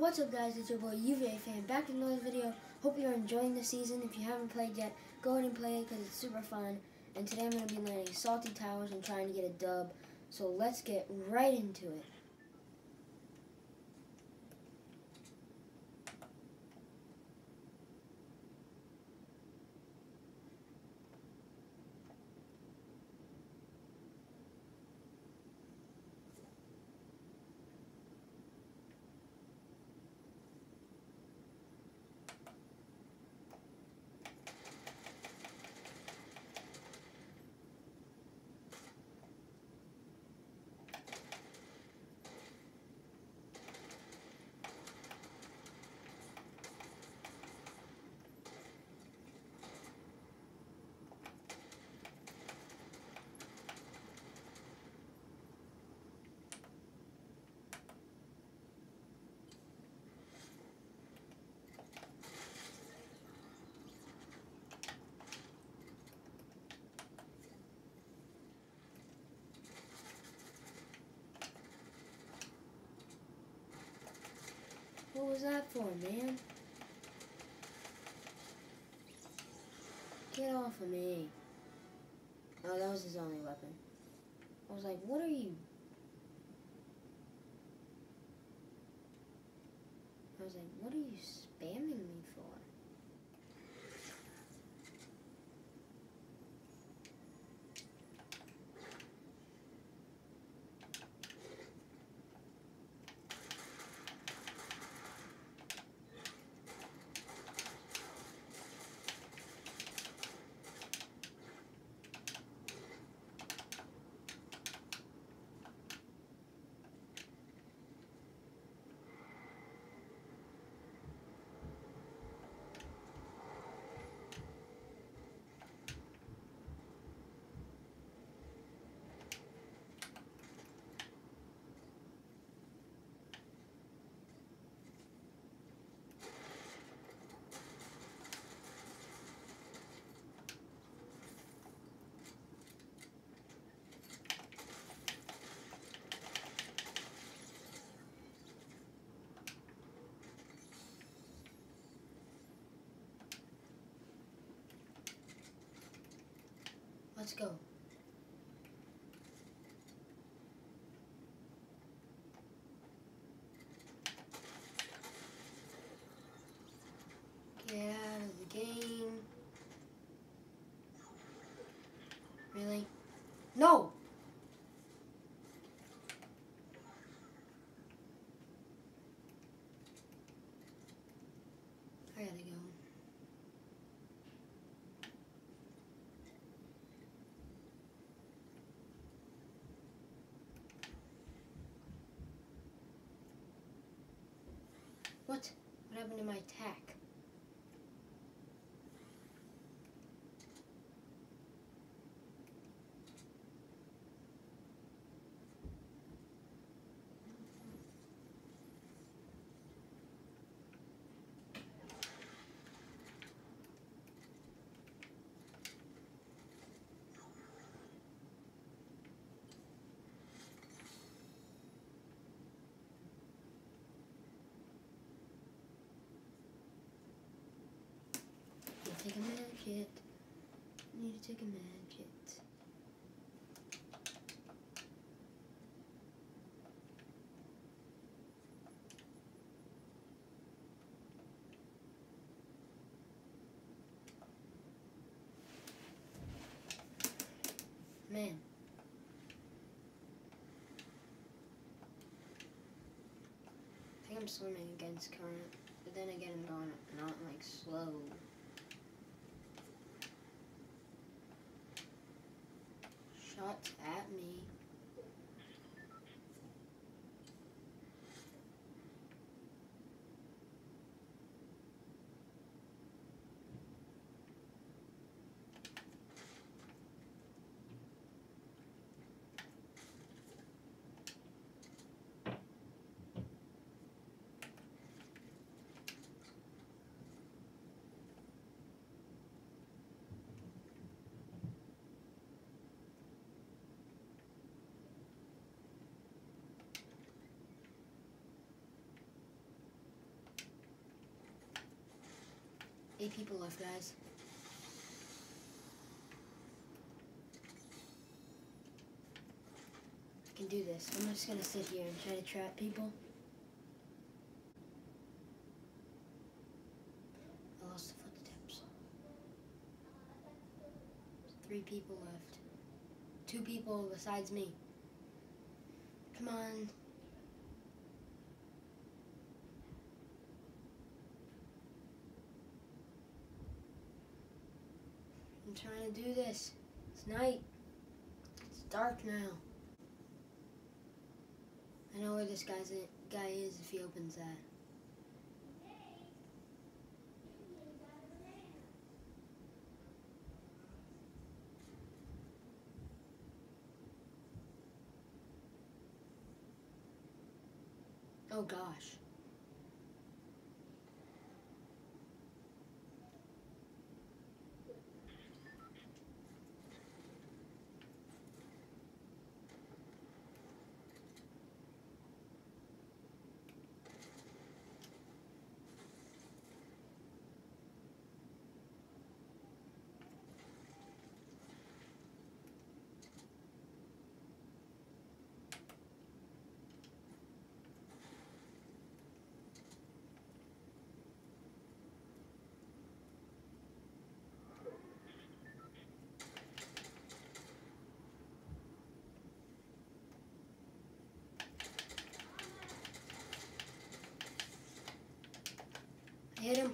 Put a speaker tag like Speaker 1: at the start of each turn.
Speaker 1: What's up guys, it's your boy UVA fan back with another video. Hope you're enjoying the season. If you haven't played yet, go ahead and play it because it's super fun. And today I'm going to be landing Salty Towers and trying to get a dub. So let's get right into it. What was that for, man? Get off of me. Oh, that was his only weapon. I was like, what are you? I was like, what are you spamming me for? Let's go. Get out of the game. Really? No! I gotta go. What? What happened to my attack? Med. Man. I think I'm swimming against current, but then again I'm going not like slow. Shots at me. Eight people left, guys. I can do this. I'm just gonna sit here and try to trap people. I lost the footsteps. Three people left. Two people besides me. Come on. I'm trying to do this. It's night. It's dark now. I know where this guy's guy is if he opens that. Oh gosh. Hit him.